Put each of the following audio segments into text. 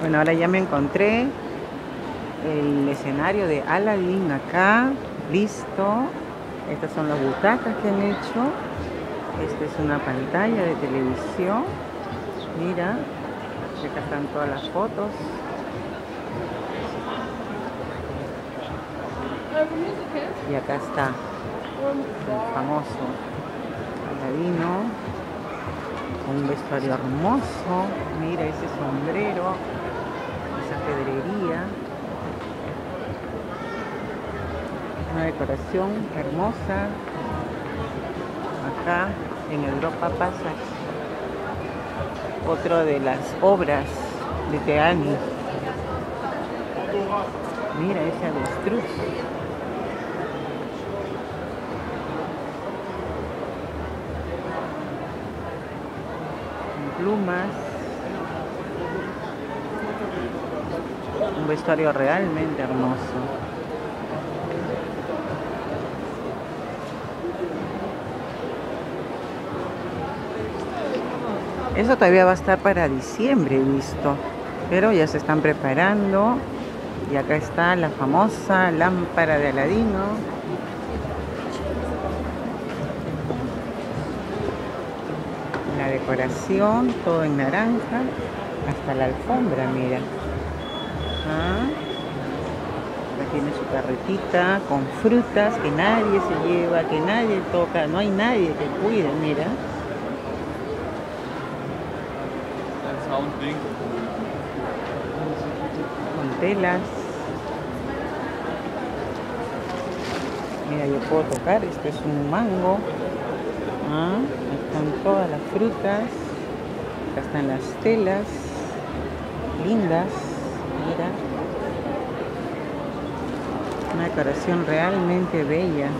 Bueno, ahora ya me encontré el escenario de Aladdin acá, listo. Estas son las butacas que han hecho. Esta es una pantalla de televisión. Mira, acá están todas las fotos. Y acá está el famoso Aladino un vestuario hermoso. Mira ese sombrero, esa pedrería. Una decoración hermosa. Acá en Europa Passage. Otra de las obras de Teani. Mira ese avestruz. Un vestuario realmente hermoso. Eso todavía va a estar para diciembre, visto. Pero ya se están preparando. Y acá está la famosa lámpara de Aladino. Decoración, todo en naranja, hasta la alfombra, mira. Ah, acá tiene su carretita con frutas que nadie se lleva, que nadie toca, no hay nadie que cuide, mira. Con telas. Mira, yo puedo tocar, este es un mango. Ah están todas las frutas. Acá están las telas. Lindas. Mira. Una decoración realmente bella.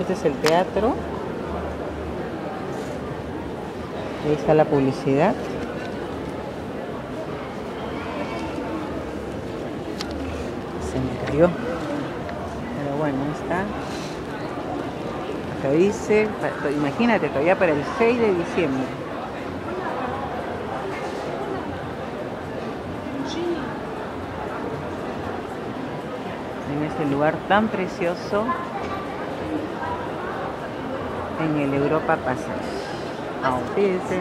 Este es el teatro. Ahí está la publicidad. Pero bueno, está. Acá dice, imagínate, todavía para el 6 de diciembre. En este lugar tan precioso en el Europa Passage. Ah, fíjense.